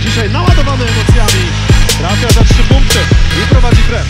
Dzisiaj naładowany emocjami trafia za trzy punkty i prowadzi grę.